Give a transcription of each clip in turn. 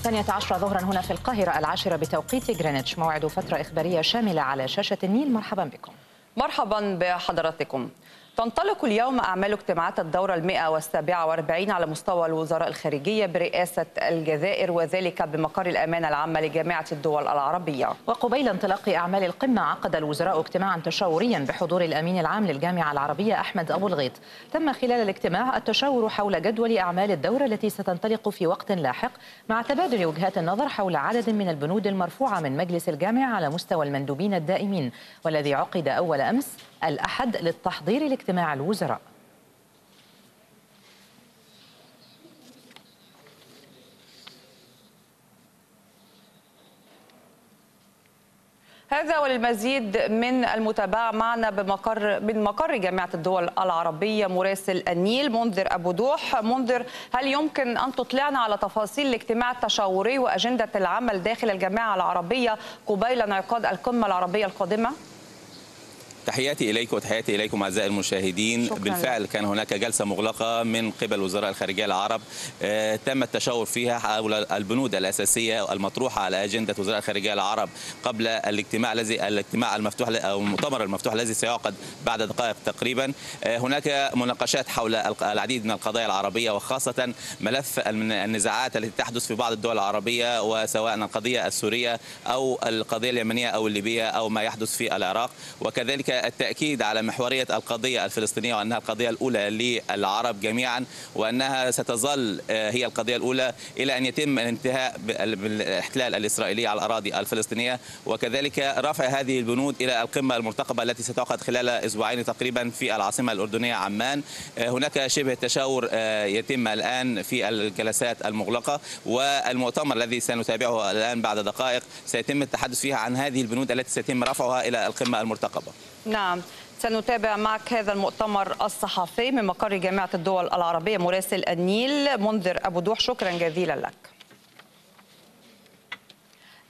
الثانية عشرة ظهرا هنا في القاهرة العاشرة بتوقيت غرينتش. موعد فترة إخبارية شاملة على شاشة النيل. مرحبا بكم. مرحبا بحضراتكم. تنطلق اليوم أعمال اجتماعات الدورة المئة والسابعة وأربعين على مستوى الوزراء الخارجية برئاسة الجزائر وذلك بمقر الأمانة العامة لجامعة الدول العربية. وقبيل انطلاق أعمال القمة عقد الوزراء اجتماعا تشاوريا بحضور الأمين العام للجامعة العربية أحمد أبو الغيط. تم خلال الاجتماع التشاور حول جدول أعمال الدورة التي ستنطلق في وقت لاحق مع تبادل وجهات النظر حول عدد من البنود المرفوعة من مجلس الجامعة على مستوى المندوبين الدائمين. والذي عقد أول أمس الأحد للتحضير لاجتماع الوزراء هذا وللمزيد من المتابعة معنا بمقر من مقر جامعة الدول العربية مراسل النيل منذر أبو دوح منذر هل يمكن أن تطلعنا على تفاصيل الاجتماع التشاوري وأجندة العمل داخل الجامعة العربية قبيل انعقاد القمة العربية القادمة؟ تحياتي اليكم وتحياتي إليكم أعزائي المشاهدين. شكراً. بالفعل كان هناك جلسة مغلقة من قبل وزراء الخارجية العرب آه، تم التشاور فيها حول البنود الأساسية المطروحة على أجندة وزراء الخارجية العرب قبل الاجتماع الذي الاجتماع المفتوح أو المؤتمر المفتوح الذي سيعقد بعد دقائق تقريبا. آه، هناك مناقشات حول العديد من القضايا العربية وخاصة ملف النزاعات التي تحدث في بعض الدول العربية وسواء القضية السورية أو القضية اليمنية أو الليبية أو ما يحدث في العراق. وكذلك التأكيد على محورية القضية الفلسطينية وأنها القضية الأولى للعرب جميعا وأنها ستظل آه، هي القضية الأولى إلى أن يتم الانتهاء بال- بالإحتلال الإسرائيلي على الأراضي الفلسطينية. وكذلك رفع هذه البنود إلى القمة المرتقبة التي ستعقد خلال أسبوعين تقريبا في العاصمة الأردنية عمان. آه، هناك شبه تشاور آه، يتم الآن في الجلسات المغلقة. والمؤتمر الذي سنتابعه الآن بعد دقائق سيتم التحدث فيها عن هذه البنود التي سيتم رفعها إلى القمة المرتقبة. نعم. سنتابع معك هذا المؤتمر الصحفي من مقر جامعة الدول العربية مراسل النيل. منذر أبو دوح شكرا جزيلا لك.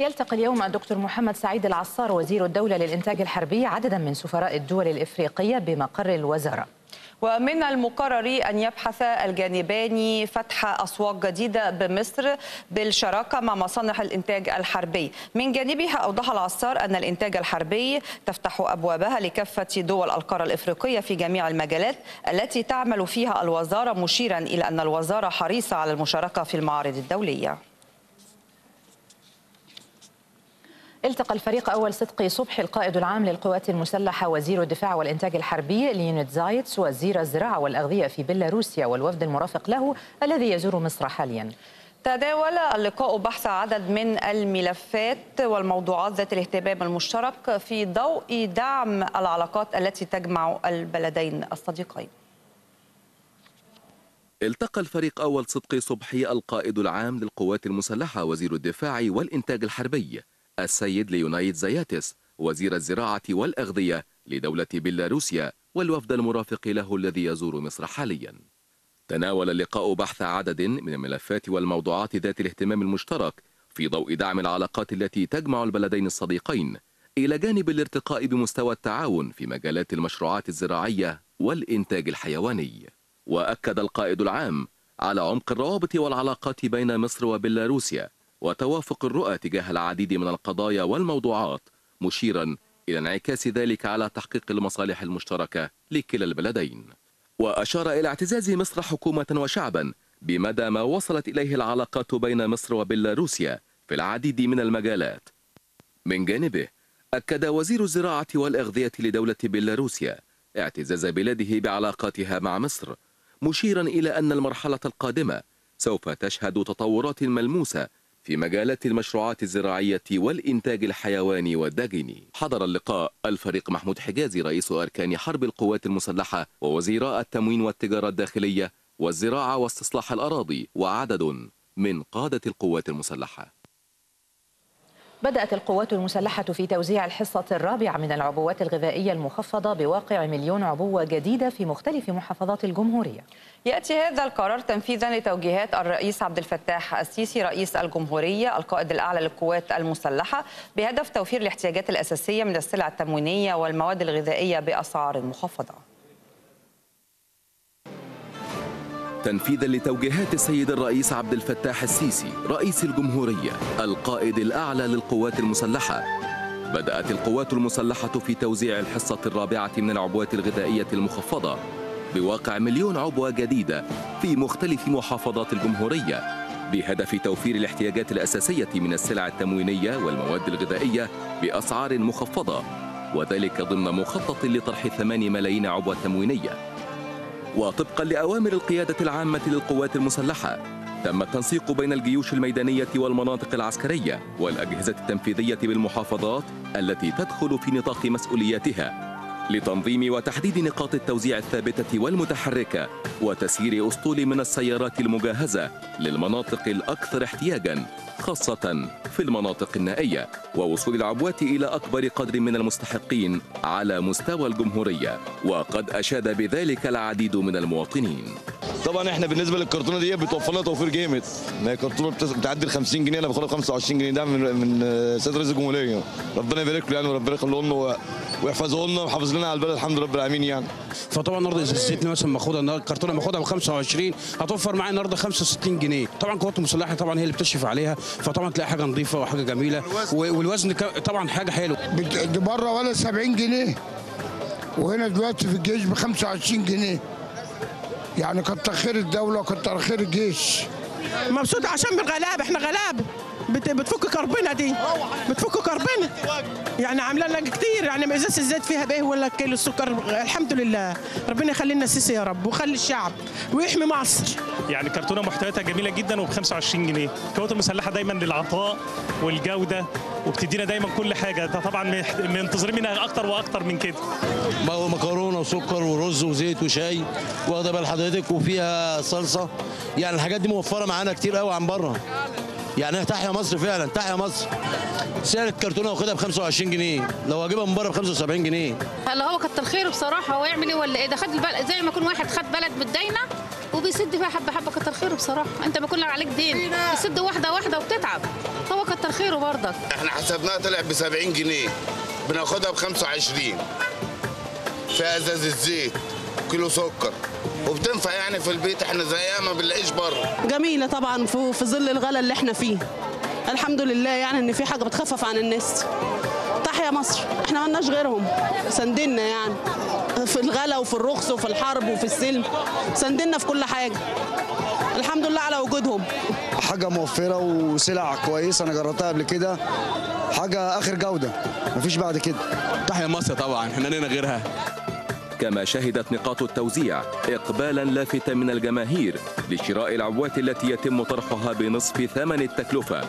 يلتقي اليوم الدكتور محمد سعيد العصار وزير الدولة للإنتاج الحربي عددا من سفراء الدول الإفريقية بمقر الوزارة ومن المقرر أن يبحث الجانبان فتح أسواق جديدة بمصر بالشراكة مع مصانع الإنتاج الحربي. من جانبها أوضح العصار أن الإنتاج الحربي تفتح أبوابها لكافة دول القارة الإفريقية في جميع المجالات التي تعمل فيها الوزارة مشيرا إلى أن الوزارة حريصة على المشاركة في المعارض الدولية. التقى الفريق أول صدقي صبحي القائد العام للقوات المسلحة وزير الدفاع والإنتاج الحربي ليونيد زايتس وزير الزراعة والأغذية في بيلاروسيا والوفد المرافق له الذي يزور مصر حاليا. تداول اللقاء بحث عدد من الملفات والموضوعات ذات الاهتمام المشترك في ضوء دعم العلاقات التي تجمع البلدين الصديقين. التقى الفريق أول صدقي صبحي القائد العام للقوات المسلحة وزير الدفاع والإنتاج الحربي. السيد ليونايد زياتس وزير الزراعة والأغذية لدولة بيلاروسيا والوفد المرافق له الذي يزور مصر حاليا. تناول اللقاء بحث عدد من الملفات والموضوعات ذات الاهتمام المشترك في ضوء دعم العلاقات التي تجمع البلدين الصديقين إلى جانب الارتقاء بمستوى التعاون في مجالات المشروعات الزراعية والإنتاج الحيواني. وأكد القائد العام على عمق الروابط والعلاقات بين مصر وبيلاروسيا وتوافق الرؤى تجاه العديد من القضايا والموضوعات مشيرا إلى انعكاس ذلك على تحقيق المصالح المشتركة لكلا البلدين. وأشار إلى اعتزاز مصر حكومة وشعبا بمدى ما وصلت إليه العلاقات بين مصر وبيلاروسيا في العديد من المجالات. من جانبه أكد وزير الزراعة والأغذية لدولة بيلاروسيا اعتزاز بلاده بعلاقاتها مع مصر مشيرا إلى أن المرحلة القادمة سوف تشهد تطورات ملموسة في مجالات المشروعات الزراعية والإنتاج الحيواني والداجني حضر اللقاء الفريق محمود حجازي رئيس أركان حرب القوات المسلحة ووزيراء التموين والتجارة الداخلية والزراعة واستصلاح الأراضي وعدد من قادة القوات المسلحة. بدأت القوات المسلحة في توزيع الحصة الرابعة من العبوات الغذائية المخفضة بواقع مليون عبوة جديدة في مختلف محافظات الجمهورية. يأتي هذا القرار تنفيذا لتوجيهات الرئيس عبد الفتاح السيسي رئيس الجمهورية القائد الأعلى للقوات المسلحة بهدف توفير الاحتياجات الأساسية من السلع التموينية والمواد الغذائية بأسعار مخفضة. تنفيذا لتوجيهات السيد الرئيس عبد الفتاح السيسي رئيس الجمهورية القائد الأعلى للقوات المسلحة. بدأت القوات المسلحة في توزيع الحصة الرابعة من العبوات الغذائية المخفضة بواقع مليون عبوة جديدة في مختلف محافظات الجمهورية بهدف توفير الاحتياجات الأساسية من السلع التموينية والمواد الغذائية بأسعار مخفضة وذلك ضمن مخطط لطرح 8 ملايين عبوة تموينية. وطبقا لأوامر القيادة العامة للقوات المسلحة تم التنسيق بين الجيوش الميدانية والمناطق العسكرية والأجهزة التنفيذية بالمحافظات التي تدخل في نطاق مسؤولياتها. لتنظيم وتحديد نقاط التوزيع الثابتة والمتحركة وتسيير أسطول من السيارات المجهزة للمناطق الأكثر احتياجاً خاصة في المناطق النائية ووصول العبوات إلى أكبر قدر من المستحقين على مستوى الجمهورية. وقد أشاد بذلك العديد من المواطنين. طبعا إحنا بالنسبة للكرتونة دي بتوفر لنا توفير جامد. ما هي كرتونة بتعدي ال 50 جنيه أنا باخدها ب 25 جنيه. ده من من سيد رئيس الجمهوريه ربنا يبارك له يعني وربنا يخليه لنا ويحفظه لنا ويحافظ لنا على البلد. الحمد لله رب العالمين يعني. فطبعا النهارده إذا الزيت مثلا باخدها النهارده الكرتونة باخدها ب 25 هتوفر معايا النهارده 65 جنيه. طبعا القوات المسلحة طبعا هي اللي بتشرف عليها. فطبعا تلاقي حاجة نظيفة وحاجة جميلة. والوزن. طبعا حاجة حلوة. دي بره ولا 70 جنيه. وهنا دلوقتي في الجيش ب 25 جنيه. يعني كتر خير الدولة وكتر خير الجيش. مبسوطة عشان غلابة إحنا غلابة بت- بتفك كربنا دي. بتفك كربنا يعني عاملة لنا كتير. يعني إزازة الزيت فيها بايه ولا كيلو السكر. الحمد لله. ربنا يخلي لنا السيسي يا رب ويخلي الشعب. ويحمي مصر. يعني كرتونة محتوياتها جميلة جدا وب 25 جنيه. القوات المسلحه دايما للعطاء والجودة وبتدينا دايما كل حاجة. ده طبعا منتظرين منها أكتر وأكتر من كده. بقى مكرونة وسكر ورز وزيت وشاي واخدة بال حضرتك وفيها صلصة. يعني الحاجات دي موفرة معانا كتير قوي عن بره. يعني تحيا مصر فعلا تحيا مصر. سعر الكرتونة واخدها ب 25 جنيه. لو هجيبها من بره ب 75 جنيه. هلا هو كتر خيره بصراحة. هو يعمل إيه ولا إيه؟ ده خد البلد زي ما يكون واحد خد بلد متداينه وبيسد فيها حبة حبة كتر خيره بصراحة. أنت ما يكون عليك دين. بتسد واحدة واحدة وبتتعب. هو كتر خيره برضك. إحنا حسبناها طلع ب 70 جنيه. بناخدها ب 25 فيها أزاز الزيت. كيلو سكر. وبتنفع يعني في البيت. إحنا زيها ما بنلاقيش بره. جميلة طبعا في في ظل الغلا اللي إحنا فيه. الحمد لله يعني إن في حاجة بتخفف عن الناس. تحيا مصر. إحنا مالناش غيرهم. سندنا يعني. في الغلا وفي الرخص وفي الحرب وفي السلم. سندنا في كل حاجة. الحمد لله على وجودهم. حاجة موفرة وسلع كويسة. أنا جربتها قبل كده. حاجة آخر جودة. مفيش بعد كده. تحيا مصر طبعا. إحنا لنا غيرها. كما شهدت نقاط التوزيع إقبالا لافتا من الجماهير لشراء العبوات التي يتم طرحها بنصف ثمن التكلفة.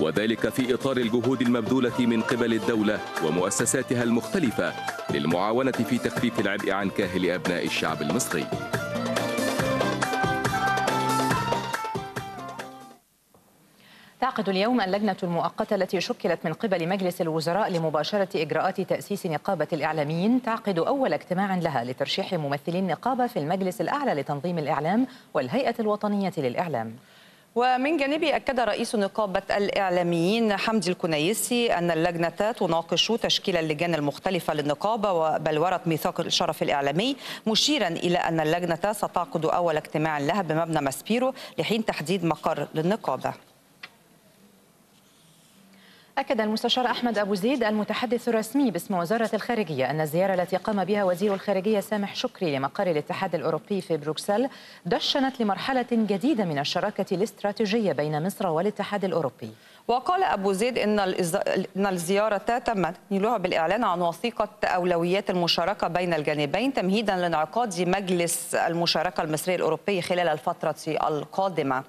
وذلك في إطار الجهود المبذولة من قبل الدولة ومؤسساتها المختلفة للمعاونة في تخفيف العبء عن كاهل أبناء الشعب المصري. تعقد اليوم اللجنة المؤقتة التي شكلت من قبل مجلس الوزراء لمباشرة إجراءات تأسيس نقابة الإعلاميين تعقد أول اجتماع لها لترشيح ممثلي النقابة في المجلس الأعلى لتنظيم الإعلام والهيئة الوطنية للإعلام. ومن جانبه أكد رئيس نقابة الإعلاميين حمدي الكنيسي أن اللجنة تناقش تشكيل اللجان المختلفة للنقابة وبلورة ميثاق الشرف الإعلامي مشيرا إلى أن اللجنة ستعقد أول اجتماع لها بمبنى ماسبيرو لحين تحديد مقر للنقابة. أكد المستشار أحمد أبو زيد المتحدث الرسمي باسم وزارة الخارجية أن الزيارة التي قام بها وزير الخارجية سامح شكري لمقر الاتحاد الأوروبي في بروكسل دشنت لمرحلة جديدة من الشراكة الاستراتيجية بين مصر والاتحاد الأوروبي. وقال أبو زيد إن, إن الزيارة تم تنيلها بالإعلان عن وثيقة أولويات المشاركة بين الجانبين تمهيدا لانعقاد مجلس المشاركة المصري الأوروبي خلال الفترة القادمة.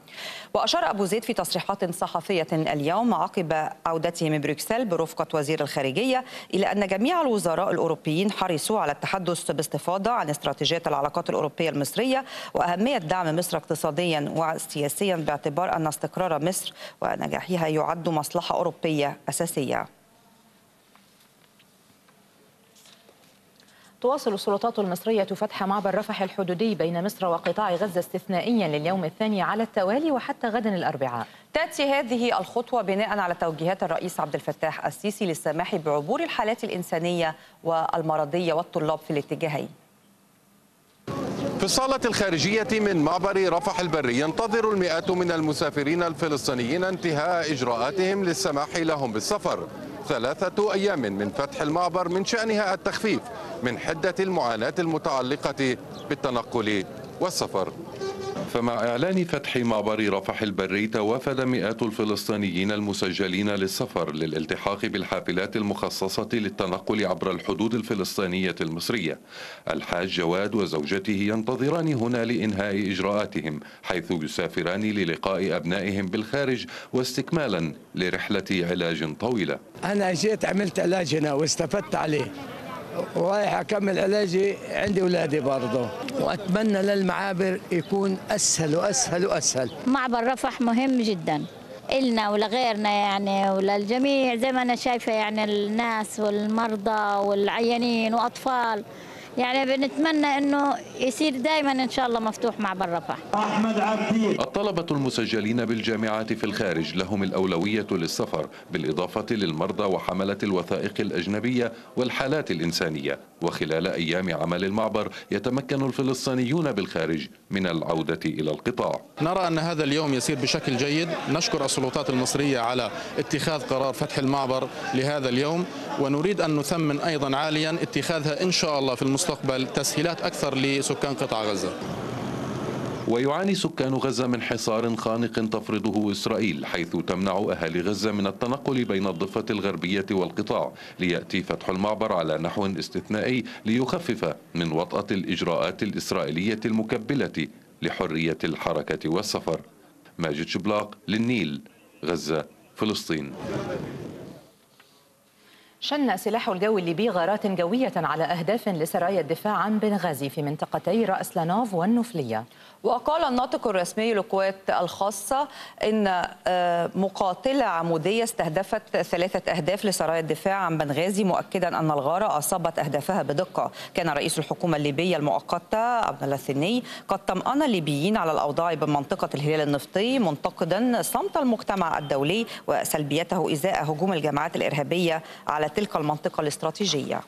وأشار أبو زيد في تصريحات صحفية اليوم عقب عودته من بروكسل برفقة وزير الخارجية إلى أن جميع الوزراء الأوروبيين حرصوا على التحدث باستفاضة عن استراتيجية العلاقات الأوروبية المصرية وأهمية دعم مصر اقتصاديا وسياسيا باعتبار أن استقرار مصر ونجاحها يعد مصلحة أوروبية أساسية. تواصل السلطات المصرية فتح معبر رفح الحدودي بين مصر وقطاع غزة استثنائيا لليوم الثاني على التوالي وحتى غدا الأربعاء. تأتي هذه الخطوة بناء على توجيهات الرئيس عبد الفتاح السيسي للسماح بعبور الحالات الإنسانية والمرضية والطلاب في الاتجاهين. في الصالة الخارجية من معبر رفح البري ينتظر المئات من المسافرين الفلسطينيين انتهاء إجراءاتهم للسماح لهم بالسفر. ثلاثة أيام من فتح المعبر من شأنها التخفيف من حدة المعاناة المتعلقة بالتنقل والسفر. فمع إعلان فتح معبر رفح البري توافد مئات الفلسطينيين المسجلين للسفر للالتحاق بالحافلات المخصصة للتنقل عبر الحدود الفلسطينية المصرية. الحاج جواد وزوجته ينتظران هنا لإنهاء إجراءاتهم حيث يسافران للقاء أبنائهم بالخارج واستكمالا لرحلة علاج طويلة. أنا جيت عملت علاج هنا واستفدت عليه. ورايح أكمل علاجي عندي أولادي برضه. وأتمنى للمعابر يكون أسهل وأسهل وأسهل. معبر رفح مهم جدا. إلنا ولغيرنا يعني وللجميع زي ما أنا شايفة يعني الناس والمرضى والعيانين وأطفال. يعني بنتمنى إنه يصير دائما إن شاء الله مفتوح معبر رفح أحمد عبدي. الطلبة المسجلين بالجامعات في الخارج لهم الأولوية للسفر بالإضافة للمرضى وحملة الوثائق الأجنبية والحالات الإنسانية. وخلال أيام عمل المعبر يتمكن الفلسطينيون بالخارج من العودة إلى القطاع. نرى أن هذا اليوم يسير بشكل جيد. نشكر السلطات المصرية على اتخاذ قرار فتح المعبر لهذا اليوم ونريد أن نثمن أيضا عاليا اتخاذها إن شاء الله في المستقبل. تسهيلات أكثر لسكان قطاع غزة. ويعاني سكان غزة من حصار خانق تفرضه إسرائيل حيث تمنع أهالي غزة من التنقل بين الضفة الغربية والقطاع ليأتي فتح المعبر على نحو استثنائي ليخفف من وطأة الإجراءات الإسرائيلية المكبلة لحرية الحركة والسفر. ماجد شبلاق للنيل غزة فلسطين. شن سلاح الجو الليبي غارات جوية على أهداف لسرايا الدفاع عن بنغازي في منطقتي رأس لانوف والنفلية. وقال الناطق الرسمي للقوات الخاصة إن مقاتلة عمودية استهدفت ثلاثة أهداف لسرايا الدفاع عن بنغازي مؤكدا أن الغارة أصابت أهدافها بدقة. كان رئيس الحكومة الليبية المؤقتة عبد الله الثني قد طمأن الليبيين على الأوضاع بمنطقة الهلال النفطي منتقدا صمت المجتمع الدولي وسلبيته إزاء هجوم الجماعات الإرهابية على تلك المنطقة الاستراتيجية.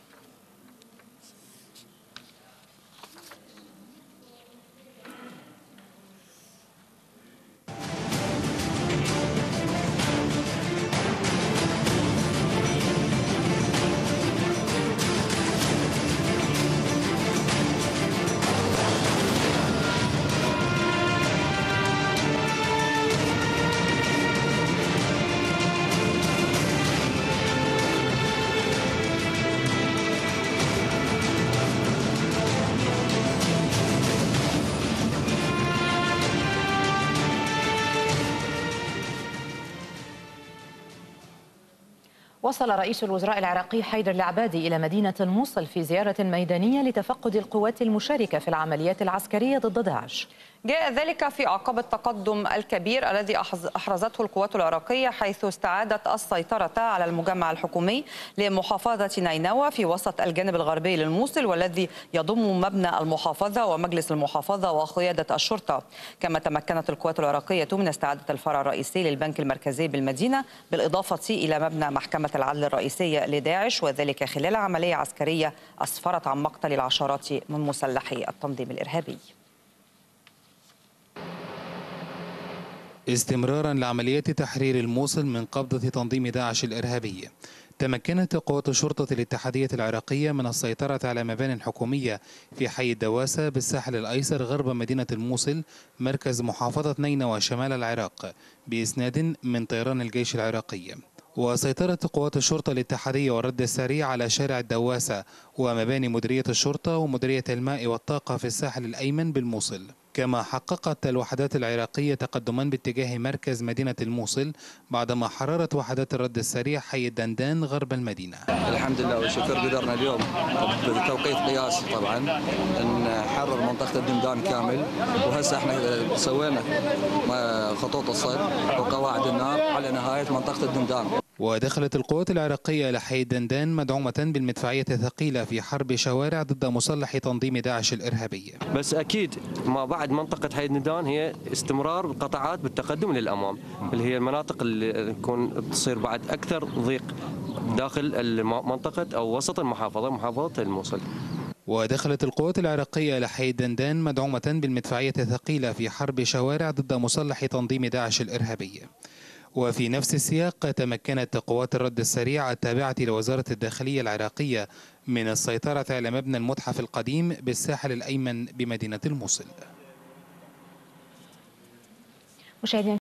وصل رئيس الوزراء العراقي حيدر العبادي إلى مدينة الموصل في زيارة ميدانية لتفقد القوات المشاركة في العمليات العسكرية ضد داعش. جاء ذلك في أعقاب التقدم الكبير الذي أحرزته القوات العراقية حيث استعادت السيطرة على المجمع الحكومي لمحافظة نينوى في وسط الجانب الغربي للموصل والذي يضم مبنى المحافظة ومجلس المحافظة وقيادة الشرطة. كما تمكنت القوات العراقية من استعادة الفرع الرئيسي للبنك المركزي بالمدينة بالإضافة إلى مبنى محكمة العدل الرئيسية لداعش وذلك خلال عملية عسكرية أسفرت عن مقتل العشرات من مسلحي التنظيم الإرهابي. استمرارا لعمليات تحرير الموصل من قبضة تنظيم داعش الإرهابي. تمكنت قوات شرطة الاتحادية العراقية من السيطرة على مبان حكومية في حي الدواسة بالساحل الأيسر غرب مدينة الموصل مركز محافظة نينوى شمال العراق بإسناد من طيران الجيش العراقي. وسيطرت قوات الشرطة الاتحادية والرد السريع على شارع الدواسة ومباني مديرية الشرطة ومديرية الماء والطاقة في الساحل الأيمن بالموصل. كما حققت الوحدات العراقية تقدما باتجاه مركز مدينة الموصل بعدما حررت وحدات الرد السريع حي الدندان غرب المدينة. الحمد لله والشكر. قدرنا اليوم بتوقيت قياسي طبعا نحرر منطقة الدندان كامل. وهسه إحنا سوينا خطوط الصد وقواعد النار على نهاية منطقة الدندان. ودخلت القوات العراقية إلى حي الدندان مدعومة بالمدفعية الثقيلة في حرب شوارع ضد مسلح تنظيم داعش الإرهابي. بس أكيد ما بعد منطقة حي الدندان هي استمرار القطاعات بالتقدم للأمام اللي هي المناطق اللي تكون تصير بعد أكثر ضيق داخل منطقة أو وسط المحافظة محافظة الموصل. ودخلت القوات العراقية إلى حي الدندان مدعومة بالمدفعية الثقيلة في حرب شوارع ضد مسلح تنظيم داعش الإرهابي. وفي نفس السياق تمكنت قوات الرد السريع التابعة لوزارة الداخلية العراقية من السيطرة على مبنى المتحف القديم بالساحل الأيمن بمدينة الموصل.